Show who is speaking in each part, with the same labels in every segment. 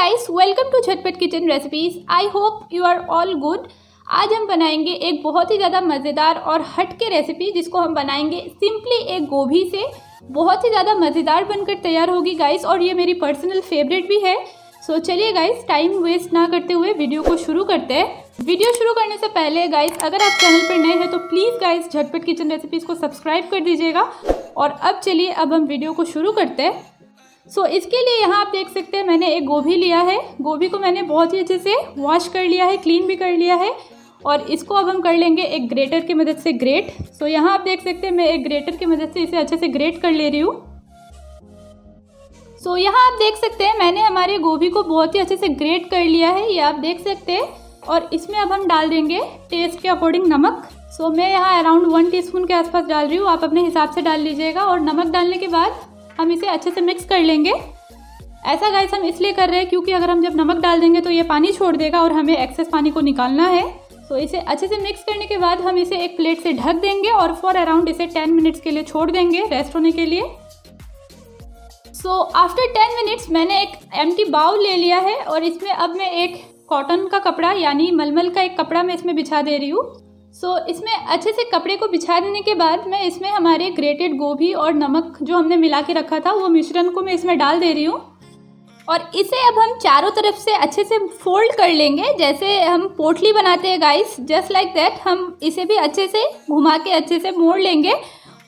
Speaker 1: Guys welcome to Jhatpat kitchen recipes I hope you are all good आज हम बनाएँगे एक बहुत ही ज़्यादा मज़ेदार और हट के रेसिपी जिसको हम बनाएँगे सिंपली एक गोभी से। बहुत ही ज़्यादा मज़ेदार बनकर तैयार होगी गाइस और ये मेरी पर्सनल फेवरेट भी है। सो so, चलिए गाइस टाइम वेस्ट ना करते हुए वीडियो को शुरू करते हैं। वीडियो शुरू करने से पहले गाइस अगर आप चैनल पर नए हैं तो please guys Jhatpat kitchen recipes को सब्सक्राइब कर दीजिएगा। और अब चलिए अब हम वीडियो को शुरू करते हैं। सो so, इसके लिए यहाँ आप देख सकते हैं मैंने एक गोभी लिया है। गोभी को मैंने बहुत ही अच्छे से वॉश कर लिया है क्लीन भी कर लिया है। और इसको अब हम कर लेंगे एक ग्रेटर की मदद से ग्रेट सो so, यहाँ आप देख सकते हैं मैं एक ग्रेटर की मदद से इसे अच्छे से ग्रेट कर ले रही हूँ। सो so, यहाँ आप देख सकते हैं मैंने हमारे गोभी को बहुत ही अच्छे से ग्रेट कर लिया है ये आप देख सकते हैं। और इसमें अब हम डाल देंगे टेस्ट के अकॉर्डिंग नमक। सो so, मैं यहाँ अराउंड वन टीस्पून के आसपास डाल रही हूँ आप अपने हिसाब से डाल लीजिएगा। और नमक डालने के बाद हम इसे अच्छे से मिक्स कर लेंगे। ऐसा गाइस हम इसलिए कर रहे हैं क्योंकि अगर हम जब नमक डाल देंगे तो ये पानी छोड़ देगा और हमें एक्सेस पानी को निकालना है। तो इसे अच्छे से मिक्स करने के बाद हम इसे एक प्लेट से ढक देंगे और फॉर अराउंड इसे टेन मिनट्स के लिए छोड़ देंगे रेस्ट होने के लिए। सो आफ्टर टेन मिनट्स मैंने एक एम बाउल ले लिया है और इसमें अब मैं एक कॉटन का कपड़ा यानी मलमल का एक कपड़ा मैं इसमें बिछा दे रही हूँ। सो so, इसमें अच्छे से कपड़े को बिछा देने के बाद मैं इसमें हमारे ग्रेटेड गोभी और नमक जो हमने मिला के रखा था वो मिश्रण को मैं इसमें डाल दे रही हूँ। और इसे अब हम चारों तरफ़ से अच्छे से फोल्ड कर लेंगे जैसे हम पोटली बनाते हैं गाइस जस्ट लाइक दैट हम इसे भी अच्छे से घुमा के अच्छे से मोड़ लेंगे।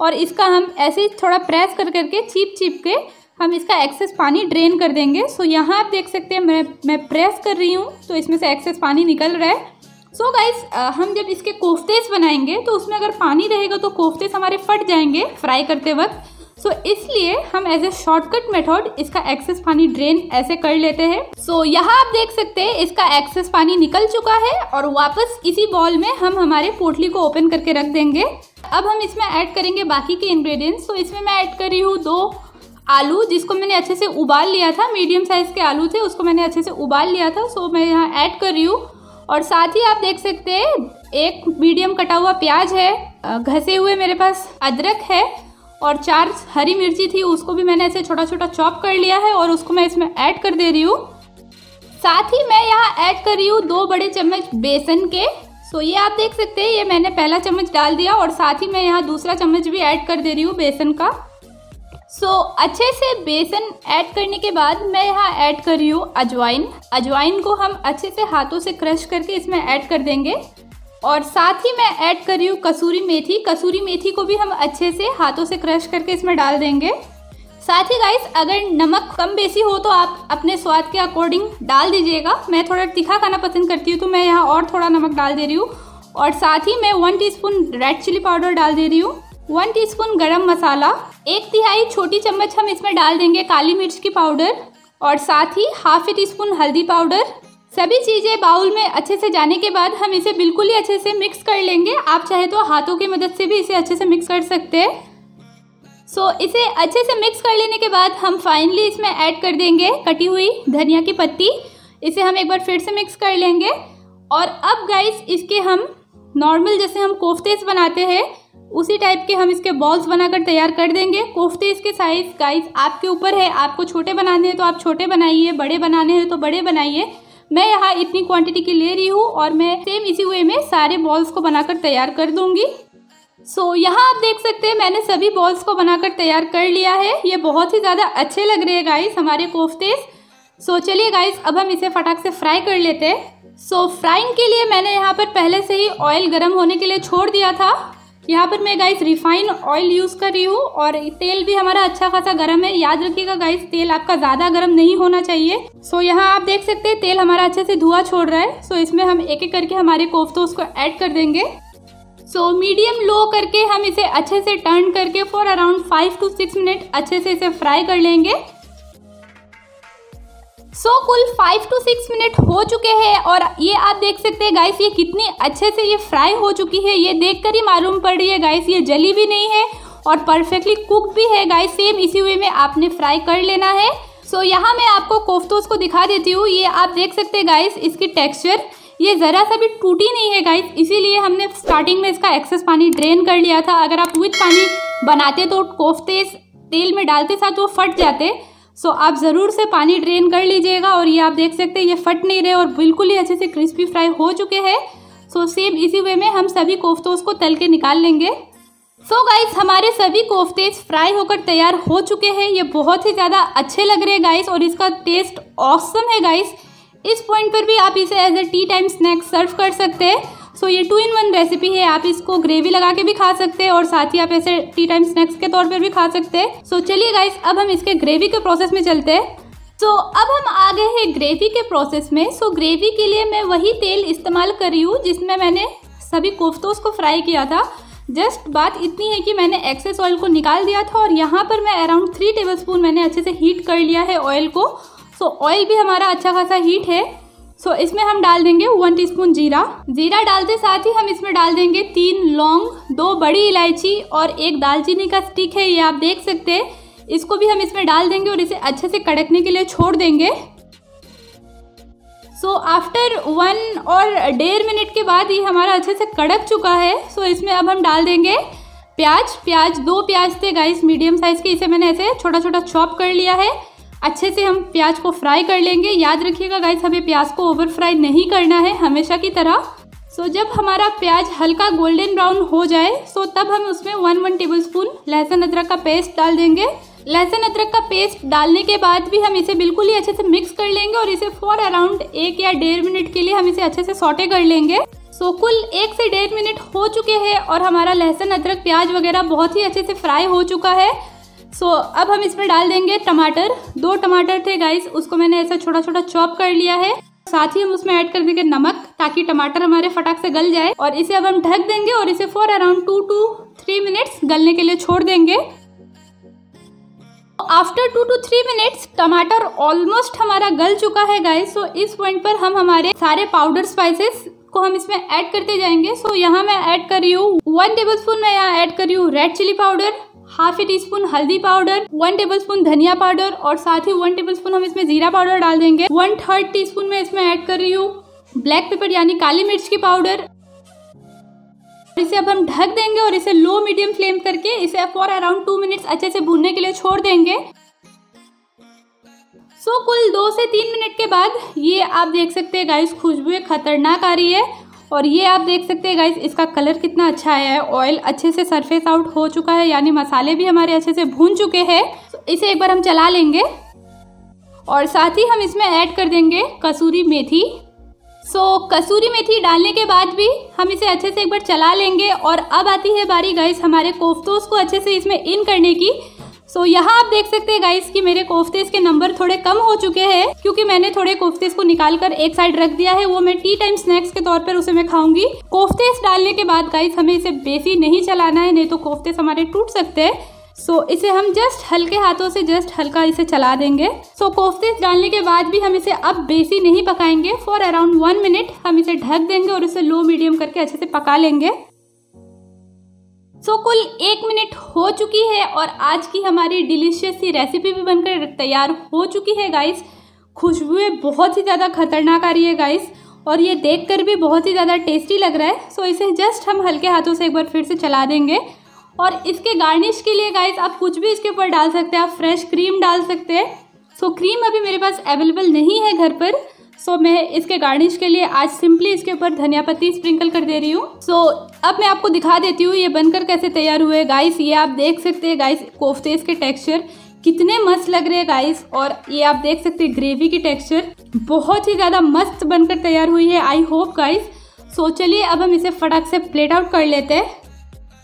Speaker 1: और इसका हम ऐसे थोड़ा प्रेस कर करके चीप चीप के हम इसका एक्सेस पानी ड्रेन कर देंगे। सो यहाँ आप देख सकते हैं मैं मैं प्रेस कर रही हूँ तो इसमें से एक्सेस पानी निकल रहा है। सो so गाइस हम जब इसके कोफ्तेस बनाएँगे तो उसमें अगर पानी रहेगा तो कोफ्तेस हमारे फट जाएँगे फ्राई करते वक्त। सो so, इसलिए हम एज ए शॉर्टकट मेथड इसका एक्सेस पानी ड्रेन ऐसे कर लेते हैं। सो so, यहाँ आप देख सकते हैं इसका एक्सेस पानी निकल चुका है और वापस इसी बॉल में हम हमारे पोटली को ओपन करके रख देंगे। अब हम इसमें ऐड करेंगे बाकी के इंग्रेडिएंट्स तो इसमें मैं ऐड कर रही हूँ दो आलू जिसको मैंने अच्छे से उबाल लिया था मीडियम साइज़ के आलू थे उसको मैंने अच्छे से उबाल लिया था। सो so, मैं यहाँ ऐड कर रही हूँ। और साथ ही आप देख सकते हैं, एक मीडियम कटा हुआ प्याज है घसे हुए मेरे पास अदरक है और चार हरी मिर्ची थी, उसको भी मैंने ऐसे छोटा छोटा चॉप कर लिया है और उसको मैं इसमें ऐड कर दे रही हूँ। साथ ही मैं यहाँ ऐड कर रही हूँ दो बड़े चम्मच बेसन के। सो ये आप देख सकते हैं, ये मैंने पहला चम्मच डाल दिया और साथ ही मैं यहाँ दूसरा चम्मच भी ऐड कर दे रही हूँ बेसन का। सो so, अच्छे से बेसन ऐड करने के बाद मैं यहाँ ऐड कर रही हूँ अजवाइन। अजवाइन को हम अच्छे से हाथों से क्रश करके इसमें ऐड कर देंगे। और साथ ही मैं ऐड कर रही हूँ कसूरी मेथी। कसूरी मेथी को भी हम अच्छे से हाथों से क्रश करके इसमें डाल देंगे। साथ ही गाइस अगर नमक कम बेसी हो तो आप अपने स्वाद के अकॉर्डिंग डाल दीजिएगा। मैं थोड़ा तीखा खाना पसंद करती हूँ तो मैं यहाँ और थोड़ा नमक डाल दे रही हूँ। और साथ ही मैं one teaspoon red chilli powder डाल दे रही हूँ। वन टीस्पून गरम मसाला एक तिहाई छोटी चम्मच हम इसमें डाल देंगे काली मिर्च की पाउडर और साथ ही हाफ़ ए टी स्पून हल्दी पाउडर सभी चीज़ें बाउल में अच्छे से जाने के बाद हम इसे बिल्कुल ही अच्छे से मिक्स कर लेंगे। आप चाहे तो हाथों की मदद से भी इसे अच्छे से मिक्स कर सकते हैं। सो so, इसे अच्छे से मिक्स कर लेने के बाद हम फाइनली इसमें ऐड कर देंगे कटी हुई धनिया की पत्ती। इसे हम एक बार फिर से मिक्स कर लेंगे। और अब गाइस इसके हम नॉर्मल जैसे हम कोफ्तेस बनाते हैं उसी टाइप के हम इसके बॉल्स बनाकर तैयार कर देंगे। कोफ्ते इसके साइज़ गाइस आपके ऊपर है आपको छोटे बनाने हैं तो आप छोटे बनाइए बड़े बनाने हैं तो बड़े बनाइए। मैं यहाँ इतनी क्वांटिटी की ले रही हूँ और मैं सेम इसी वे में सारे बॉल्स को बनाकर तैयार कर दूँगी। सो so, यहाँ आप देख सकते हैं मैंने सभी बॉल्स को बनाकर तैयार कर लिया है। ये बहुत ही ज़्यादा अच्छे लग रहे हैं गाइस हमारे कोफ्ते सो so, चलिए गाइस अब हम इसे फटाक से फ्राई कर लेते हैं। सो फ्राइंग के लिए मैंने यहाँ पर पहले से ही ऑयल गर्म होने के लिए छोड़ दिया था। यहाँ पर मैं गाइस रिफाइन ऑयल यूज़ कर रही हूँ और तेल भी हमारा अच्छा खासा गर्म है। याद रखिएगा गाइस तेल आपका ज़्यादा गर्म नहीं होना चाहिए। सो so, यहाँ आप देख सकते हैं तेल हमारा अच्छे से धुआँ छोड़ रहा है। सो so, इसमें हम एक एक करके हमारे कोफ्तों को ऐड कर देंगे। सो मीडियम लो करके हम इसे अच्छे से टर्न करके for around five to six minute अच्छे से इसे फ्राई कर लेंगे। सो कुल फाइव टू सिक्स मिनट हो चुके हैं और ये आप देख सकते हैं गाइस ये कितनी अच्छे से ये फ्राई हो चुकी है। ये देखकर ही मालूम पड़ रही है गाइस ये जली भी नहीं है और परफेक्टली कुक भी है गाइस सेम इसी वे में आपने फ्राई कर लेना है। सो so, यहाँ मैं आपको कोफ्तोस को दिखा देती हूँ। ये आप देख सकते हैं गाइस इसकी टेक्सचर ये ज़रा सा भी टूटी नहीं है गाइस इसीलिए हमने स्टार्टिंग में इसका एक्सेस पानी ड्रेन कर लिया था। अगर आप विथ पानी बनाते तो कोफ्ते तेल में डालते साथ वो फट जाते। सो आप ज़रूर से पानी ड्रेन कर लीजिएगा और ये आप देख सकते हैं, ये फट नहीं रहे और बिल्कुल ही अच्छे से क्रिस्पी फ्राई हो चुके हैं। सो सेम इसी वे में हम सभी कोफ्तों को तल के निकाल लेंगे। सो so गाइस हमारे सभी कोफ्ते फ्राई होकर तैयार हो चुके हैं। ये बहुत ही ज़्यादा अच्छे लग रहे हैं गाइस और इसका टेस्ट ऑसम है गाइस इस पॉइंट पर भी आप इसे as a tea time snack serve कर सकते हैं। सो ये टू इन वन रेसिपी है। आप इसको ग्रेवी लगा के भी खा सकते हैं और साथ ही आप ऐसे टी टाइम स्नैक्स के तौर पर भी खा सकते हैं। सो चलिए गाइस अब हम इसके ग्रेवी के प्रोसेस में चलते हैं। सो so, अब हम आ गए हैं ग्रेवी के प्रोसेस में। सो so, ग्रेवी के लिए मैं वही तेल इस्तेमाल कर रही हूँ जिसमें मैंने सभी कोफ्तों को फ्राई किया था। जस्ट बात इतनी है कि मैंने एक्सेस ऑयल को निकाल दिया था और यहाँ पर मैं अराउंड थ्री टेबल स्पून मैंने अच्छे से हीट कर लिया है ऑयल को। सो so, ऑयल भी हमारा अच्छा खासा हीट है। सो so, इसमें हम डाल देंगे वन टीस्पून जीरा। जीरा डालते साथ ही हम इसमें डाल देंगे तीन लौंग दो बड़ी इलायची और एक दालचीनी का स्टिक है ये आप देख सकते हैं। इसको भी हम इसमें डाल देंगे और इसे अच्छे से कड़कने के लिए छोड़ देंगे। सो आफ्टर वन और डेढ़ मिनट के बाद ये हमारा अच्छे से कड़क चुका है। सो so, इसमें अब हम डाल देंगे प्याज। प्याज दो प्याज थे गाइस मीडियम साइज़ के इसे मैंने ऐसे छोटा छोटा चॉप कर लिया है। अच्छे से हम प्याज को फ्राई कर लेंगे। याद रखिएगा गाइस हमें प्याज को ओवर फ्राई नहीं करना है हमेशा की तरह। सो जब हमारा प्याज हल्का गोल्डन ब्राउन हो जाए सो तब हम उसमें वन वन टेबल स्पून लहसुन अदरक का पेस्ट डाल देंगे। लहसुन अदरक का पेस्ट डालने के बाद भी हम इसे बिल्कुल ही अच्छे से मिक्स कर लेंगे और इसे फॉर अराउंड एक या डेढ़ मिनट के लिए हम इसे अच्छे से सॉटे कर लेंगे। सो so, कुल एक से डेढ़ मिनट हो चुके हैं और हमारा लहसुन अदरक प्याज वगैरह बहुत ही अच्छे से फ्राई हो चुका है। सो so, अब हम इसमें डाल देंगे टमाटर। दो टमाटर थे गाइस उसको मैंने ऐसा छोटा छोटा चॉप कर लिया है। साथ ही हम उसमें ऐड कर देंगे नमक ताकि टमाटर हमारे फटाक से गल जाए। और इसे अब हम ढक देंगे और इसे for around two to three minutes गलने के लिए छोड़ देंगे। After two to three minutes टमाटर ऑलमोस्ट हमारा गल चुका है गाइस सो so, इस पॉइंट पर हम हमारे सारे पाउडर स्पाइसेस को हम इसमें ऐड करते जाएँगे। सो so, यहाँ मैं ऐड कर रही हूँ वन टेबल स्पून मैं यहाँ ऐड कर रही हूँ red chilli powder half a teaspoon हल्दी पाउडर वन टेबल स्पून धनिया पाउडर और साथ ही वन टेबल स्पून हम इसमें जीरा पाउडर डाल देंगे। वन थर्ड टी स्पून में इसमें ऐड कर रही हूँ ब्लैक पेपर यानी काली मिर्च की पाउडर। इसे अब हम ढक देंगे और इसे लो मीडियम फ्लेम करके इसे फॉर अराउंड टू मिनट्स अच्छे से भूनने के लिए छोड़ देंगे। सो so, कुल दो से तीन मिनट के बाद ये आप देख सकते हैं गाइस खुशबू खतरनाक आ रही है। और ये आप देख सकते हैं गाइस इसका कलर कितना अच्छा आया है। ऑयल अच्छे से सरफेस आउट हो चुका है यानी मसाले भी हमारे अच्छे से भून चुके हैं। इसे एक बार हम चला लेंगे और साथ ही हम इसमें ऐड कर देंगे कसूरी मेथी। सो so, कसूरी मेथी डालने के बाद भी हम इसे अच्छे से एक बार चला लेंगे और अब आती है बारी गाइस हमारे कोफ्तोस को अच्छे से इसमें इन करने की। सो so, यहाँ आप देख सकते हैं गाइस कि मेरे कोफ्तेस के नंबर थोड़े कम हो चुके हैं क्योंकि मैंने थोड़े कोफ्तेस को निकाल कर एक साइड रख दिया है वो मैं टी टाइम स्नैक्स के तौर पर उसे मैं खाऊँगी। कोफ्तेस डालने के बाद गाइस हमें इसे बेसी नहीं चलाना है नहीं तो कोफ्तेस हमारे टूट सकते हैं। सो so, इसे हम जस्ट हल्के हाथों से जस्ट हल्का इसे चला देंगे। सो so, कोफ्ते डालने के बाद भी हम इसे अब बेसी नहीं पकाएँगे। फॉर अराउंड वन मिनट हम इसे ढक देंगे और इसे लो मीडियम करके अच्छे से पका लेंगे। सो so, कुल एक मिनट हो चुकी है और आज की हमारी डिलीशियस सी रेसिपी भी बनकर तैयार हो चुकी है गाइस खुशबुएँ बहुत ही ज़्यादा खतरनाक आ रही है गाइस और ये देखकर भी बहुत ही ज़्यादा टेस्टी लग रहा है. सो so, इसे जस्ट हम हल्के हाथों से एक बार फिर से चला देंगे. और इसके गार्निश के लिए गाइस आप कुछ भी इसके ऊपर डाल सकते हैं. आप फ्रेश क्रीम डाल सकते हैं. सो so, क्रीम अभी मेरे पास अवेलेबल नहीं है घर पर. सो मैं इसके गार्निश के लिए आज सिंपली इसके ऊपर धनिया पत्ती स्प्रिंकल कर दे रही हूँ। सो अब मैं आपको दिखा देती हूँ ये बनकर कैसे तैयार हुए गाइस ये आप देख सकते हैं गाइस कोफ्ते के टेक्सचर कितने मस्त लग रहे हैं गाइस और ये आप देख सकते हैं ग्रेवी की टेक्सचर बहुत ही ज़्यादा मस्त बनकर तैयार हुई है। आई होप गाइस सो चलिए अब हम इसे फटाक से प्लेट आउट कर लेते हैं।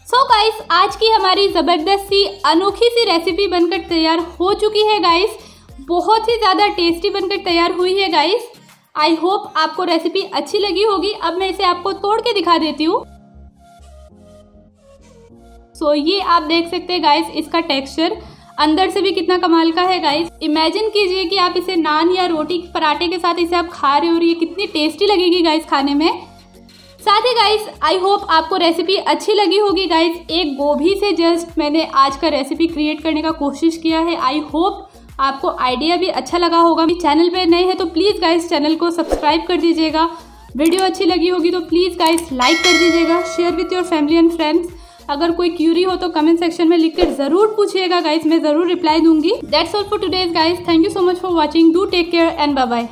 Speaker 1: सो so गाइस आज की हमारी ज़बरदस्त सी अनोखी सी रेसिपी बनकर तैयार हो चुकी है गाइस बहुत ही ज़्यादा टेस्टी बनकर तैयार हुई है गाइस आई होप आपको रेसिपी अच्छी लगी होगी। अब मैं इसे आपको तोड़ के दिखा देती हूँ। सो so, ये आप देख सकते हैं गाइस इसका टेक्सचर अंदर से भी कितना कमाल का है गाइस इमेजिन कीजिए कि आप इसे नान या रोटी पराठे के साथ इसे आप खा रहे हो और ये कितनी टेस्टी लगेगी गाइस खाने में। साथ ही गाइस आई होप आपको रेसिपी अच्छी लगी होगी गाइस एक गोभी से जस्ट मैंने आज का रेसिपी क्रिएट करने का कोशिश किया है। आई होप आपको आइडिया भी अच्छा लगा होगा। चैनल पे नए हैं तो प्लीज़ गाइस चैनल को सब्सक्राइब कर दीजिएगा। वीडियो अच्छी लगी होगी तो प्लीज़ गाइस लाइक कर दीजिएगा। Share with your family and friends अगर कोई क्यूरी हो तो कमेंट सेक्शन में लिख कर ज़रूर पूछिएगा गाइस मैं ज़रूर रिप्लाई दूँगी। That's all for today's guys thank you so much for watching do take care and bye bye